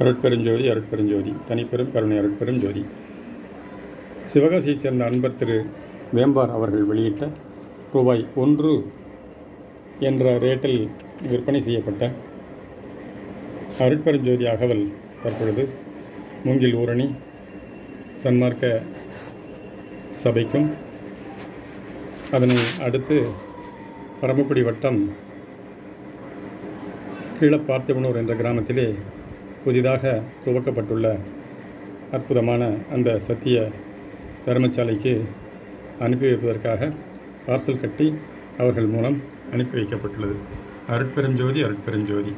அருட்பெருஞ்சோதி அருட்பெருஞ்சோதி. தனிப்பெரும் கருணை அருட்பெரும் ஜோதி சிவகாசியைச் சேர்ந்த அன்பர் திரு வேம்பார் அவர்கள் வெளியிட்ட ரூபாய் ஒன்று என்ற ரேட்டில் விற்பனை செய்யப்பட்ட அருட்பெருஞ்சோதி அகவல் தற்பொழுது மூங்கில் ஊரணி சன்மார்க்க சபைக்கும் அதனை அடுத்து பரமக்குடி வட்டம் கீழப்பார்த்திவனூர் என்ற கிராமத்திலே புதிதாக துவக்கப்பட்டுள்ள அற்புதமான அந்த சத்திய தர்மசாலைக்கு அனுப்பி வைப்பதற்காக பார்சல் கட்டி அவர்கள் மூலம் அனுப்பி வைக்கப்பட்டுள்ளது. அருட்பெருஞ்சோதி அருட்பெருஞ்சோதி.